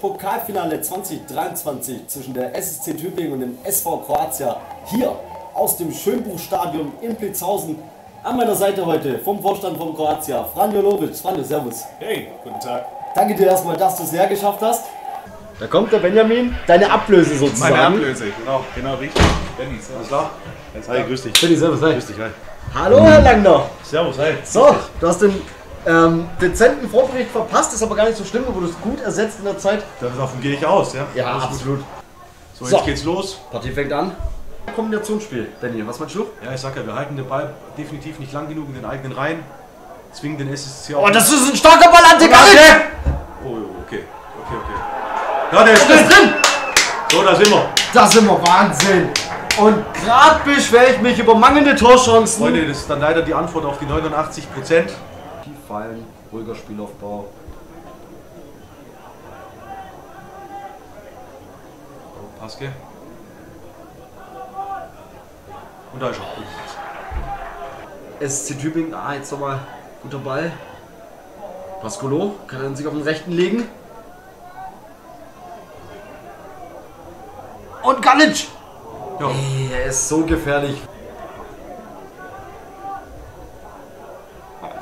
Pokalfinale 2023 zwischen der SSC Tübingen und dem SV Kroatia hier aus dem Schönbuchstadion in Plitzhausen. An meiner Seite heute vom Vorstand von Kroatia, Franjo Lovic. Franjo, servus. Hey, guten Tag. Danke dir erstmal, dass du es hergeschafft hast. Da kommt der Benjamin, deine Ablöse sozusagen. Meine Ablöse, genau, genau richtig. Benny, alles klar? Hi, grüß dich. Benny, servus, hi. Grüß dich, hi. Hallo, Herr Langner. Servus, hi. So, du hast den ähm, dezenten Vorbericht verpasst, ist aber gar nicht so schlimm, du wurdest gut ersetzt in der Zeit. Davon gehe ich aus, ja? Ja, Alles gut. absolut. So, So. jetzt geht's los. Partie fängt an. Kombinationsspiel. Benny, was meinst du? Ja, ich sag ja, wir halten den Ball definitiv nicht lang genug in den eigenen Reihen. Zwingen den SSC auf. Oh, das ist ein starker Ball, Galic! Oh, okay. Okay, okay. Ja, der ist drin. drin! So, da sind wir. Das ist immer Wahnsinn! Und gerade beschwere ich mich über mangelnde Torchancen. Freunde, das ist dann leider die Antwort auf die 89 Prozent. Fallen, ruhiger Spielaufbau. Paske. Und da ist er. SC Tübingen, ah, jetzt nochmal guter Ball. Pascolo kann er sich auf den rechten legen. Und Galic! Ja. Ey, er ist so gefährlich.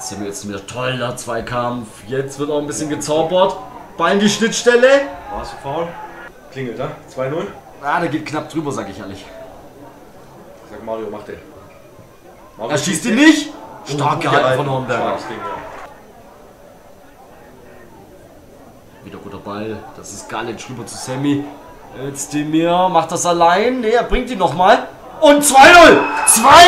Jetzt sind wir jetzt wieder toller Zweikampf. Jetzt wird auch ein bisschen gezaubert. Ball in die Schnittstelle. War es faul? Klingelt, da? 2-0. Ah, der geht knapp drüber, sag ich ehrlich. Sag Mario, mach den. Mario Er schießt ihn nicht. Stark Gut gehalten von Hornberger. Wieder guter Ball. Das ist Galic rüber zu Sammy. Jetzt Demir macht das allein. Ne, er bringt ihn nochmal. Und 2-0! 2-0!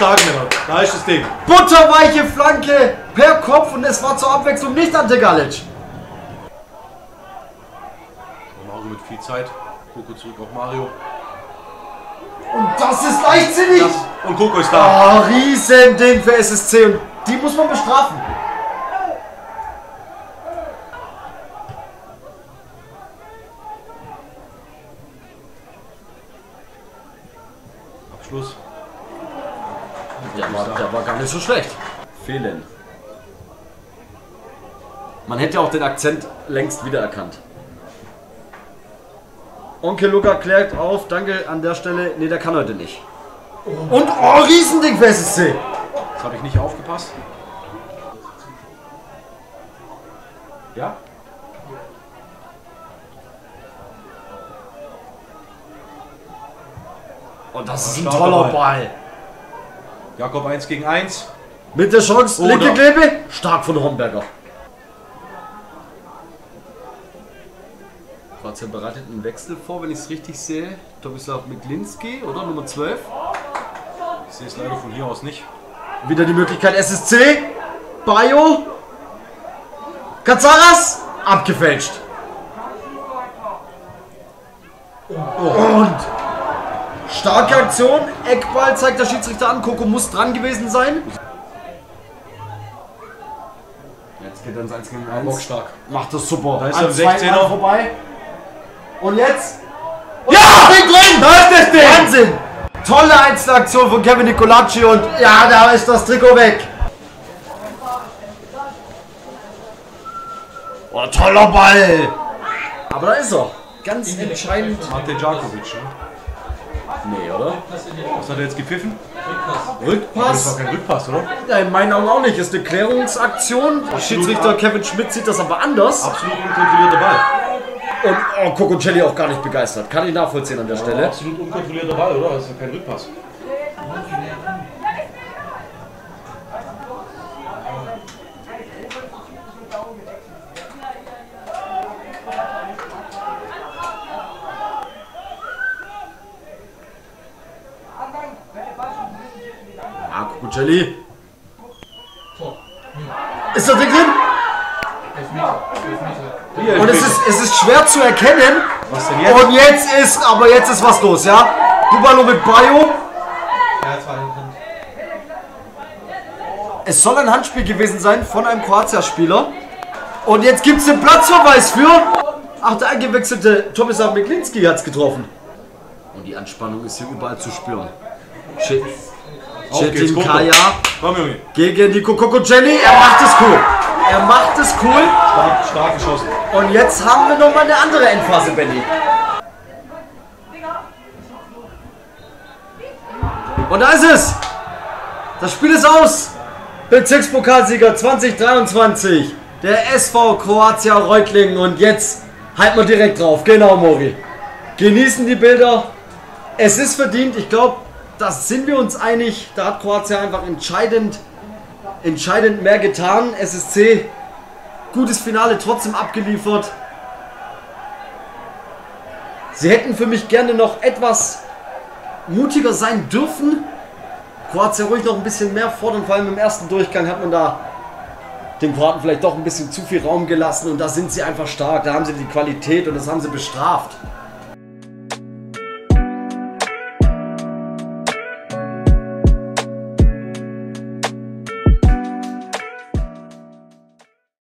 Stark, Männer. Da ist das Ding. Butterweiche Flanke per Kopf und es war zur Abwechslung nicht Ante Galic. Mario mit viel Zeit. Koko zurück auf Mario. Und das ist leichtsinnig. Das, und Koko ist da. Ah, Riesending für SSC und die muss man bestrafen. Abschluss. Der war, der war gar nicht so schlecht. Fehlen. Man hätte auch den Akzent längst wiedererkannt. Onkel Luca klärt auf, danke an der Stelle. Ne, der kann heute nicht. Und oh, Riesending SSC. Jetzt habe ich nicht aufgepasst. Ja? Und das ist ein toller Ball. Ball. Jakob 1 gegen 1. Mit der Chance, Oder- linke Klebe, stark von Homberger. Kroatien bereitet einen Wechsel vor, wenn ich es richtig sehe. Tomislav Miklinski, oder? Nummer 12. Ich sehe es leider von hier aus nicht. Wieder die Möglichkeit SSC. Bayo. Kazaras. Abgefälscht. Und starke Aktion. Eckball zeigt der Schiedsrichter an. Koko muss dran gewesen sein. Jetzt geht er ins 1 gegen 1. Bockstark. Macht das super. Da ist An er im zwei 16er. Mann vorbei. Und jetzt? Und Ja! Ding drin! Da ist das Ding! Wahnsinn! Tolle Einzelaktion von Kevin Nicolacci und ja, da ist das Trikot weg. Oh, toller Ball! Aber da ist er. Ganz entscheidend. Ante Djakovic. Ne? Nee, oder? Was hat er jetzt gepfiffen? Das war Rückpass? kein Rückpass, oder? Ja, in meinen Augen auch nicht. Ist eine Klärungsaktion. Schiedsrichter Kevin Schmidt sieht das aber anders. Absolut unkontrollierter Ball. Und oh, Cococelli auch gar nicht begeistert. Kann ich nachvollziehen an der Stelle. Absolut unkontrollierter Ball, oder? Das ist ja kein Rückpass. Ah, Cococelli. Ist das Ding drin? Und es ist, es ist schwer zu erkennen. Was denn jetzt? Und jetzt ist, aber jetzt ist was los, ja? Dubalo mit Bayo. Es soll ein Handspiel gewesen sein von einem Kroatia-Spieler. Und jetzt gibt es den Platzverweis für. Ach, der eingewechselte Tomislav Miklinski hat es getroffen. Und die Anspannung ist hier überall zu spüren. Che- Auf geht's, Cetin Koko. Kaya Komm, Junge. gegen Nico Cococelli. Er macht es cool. Er macht es cool. Stark, stark geschossen. Und jetzt haben wir nochmal eine andere Endphase, Benny. Und da ist es. Das Spiel ist aus. Bezirkspokalsieger 2023. Der SV Kroatia Reutlingen. Und jetzt halten wir direkt drauf. Genau, Mori. Genießen die Bilder. Es ist verdient. Ich glaube, da sind wir uns einig. Da hat Kroatien einfach entscheidend, entscheidend mehr getan. SSC, gutes Finale trotzdem abgeliefert. Sie hätten für mich gerne noch etwas mutiger sein dürfen. Kroatien ruhig noch ein bisschen mehr fordern. Vor allem im ersten Durchgang hat man da den Kroaten vielleicht doch ein bisschen zu viel Raum gelassen. Und da sind sie einfach stark. Da haben sie die Qualität und das haben sie bestraft.